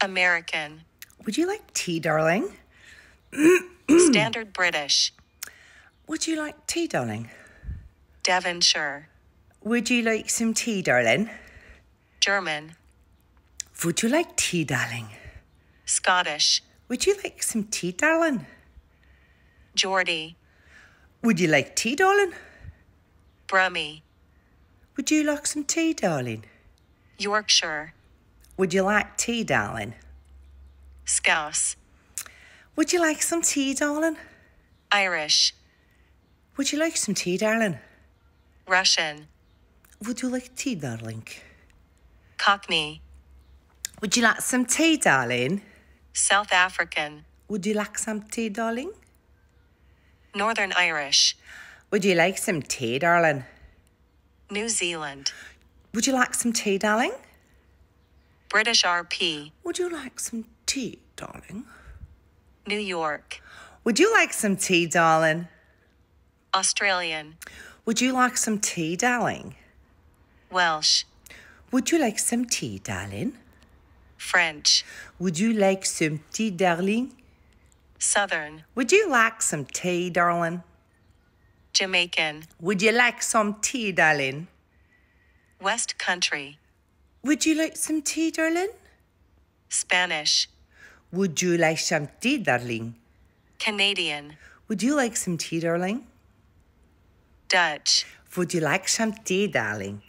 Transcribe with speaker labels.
Speaker 1: American.
Speaker 2: Would you like tea, darling?
Speaker 1: Standard British.
Speaker 2: Would you like tea, darling?
Speaker 1: Devonshire.
Speaker 2: Would you like some tea, darling?
Speaker 1: German.
Speaker 2: Would you like tea, darling?
Speaker 1: Scottish.
Speaker 2: Would you like some tea, darling?
Speaker 1: Geordie.
Speaker 2: Would you like tea, darling?
Speaker 1: Brummie.
Speaker 2: Would you like some tea, darling?
Speaker 1: Yorkshire.
Speaker 2: Would you like tea, darling?
Speaker 1: Scouse.
Speaker 2: Would you like some tea, darling?
Speaker 1: Irish.
Speaker 2: Would you like some tea, darling?
Speaker 1: Russian.
Speaker 2: Would you like tea, darling?
Speaker 1: Cockney.
Speaker 2: Would you like some tea, darling?
Speaker 1: South African.
Speaker 2: Would you like some tea, darling?
Speaker 1: Northern Irish.
Speaker 2: Would you like some tea, darling?
Speaker 1: New Zealand.
Speaker 2: Would you like some tea, darling?
Speaker 1: British RP.
Speaker 2: Would you like some tea, darling?
Speaker 1: New York.
Speaker 2: Would you like some tea, darling?
Speaker 1: Australian.
Speaker 2: Would you like some tea, darling?
Speaker 1: Welsh.
Speaker 2: Would you like some tea, darling?
Speaker 1: French.
Speaker 2: Would you like some tea, darling?
Speaker 1: Southern.
Speaker 2: Would you like some tea, darling?
Speaker 1: Jamaican.
Speaker 2: Would you like some tea, darling?
Speaker 1: West Country.
Speaker 2: Would you like some tea, darling?
Speaker 1: Spanish.
Speaker 2: Would you like some tea, darling?
Speaker 1: Canadian.
Speaker 2: Would you like some tea, darling?
Speaker 1: Dutch.
Speaker 2: Would you like some tea, darling?